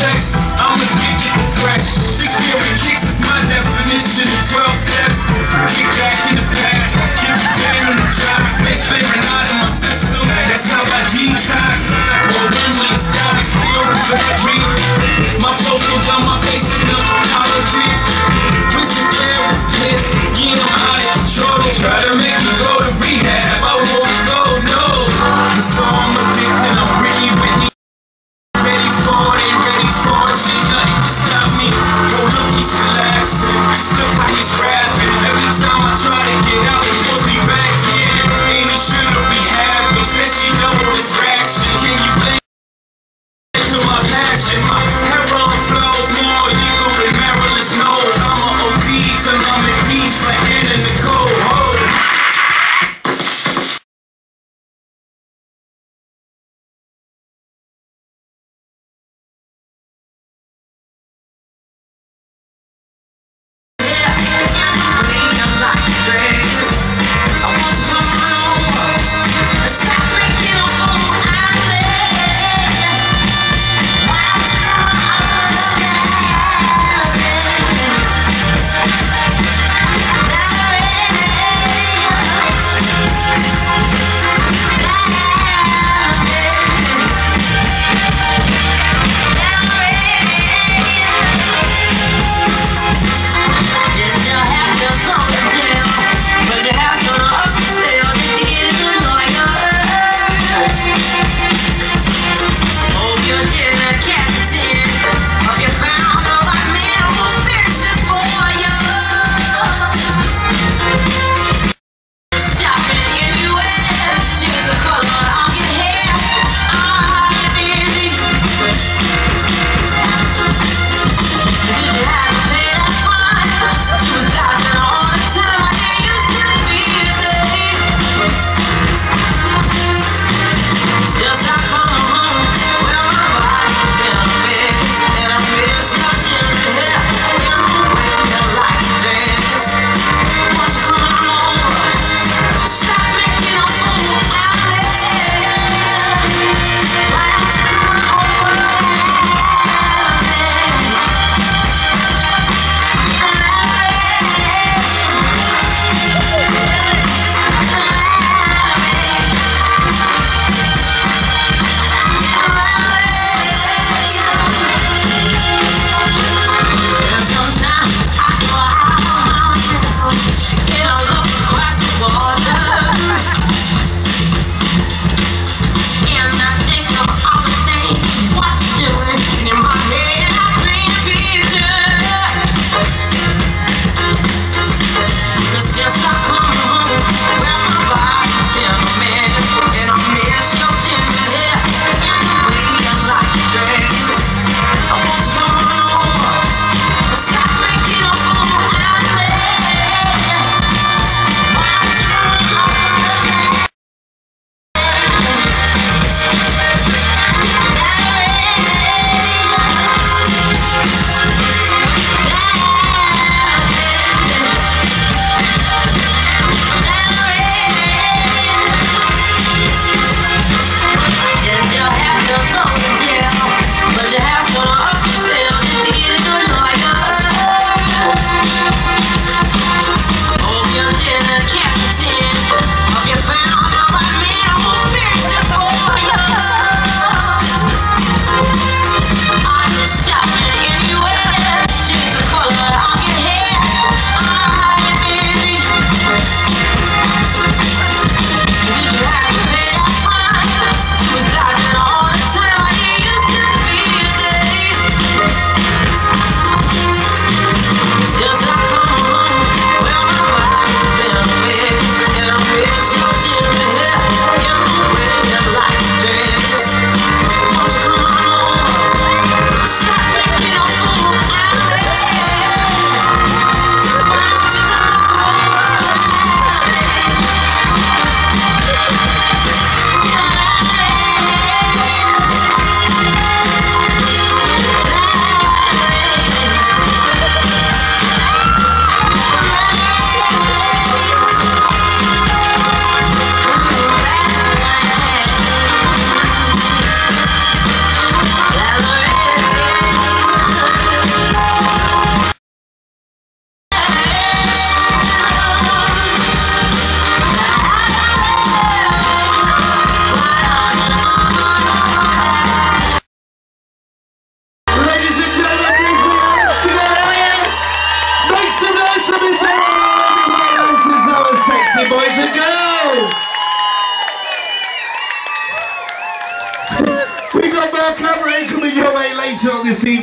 checks. I'm addicted to. Six-period kicks is my definition of 12 mass in my until this evening.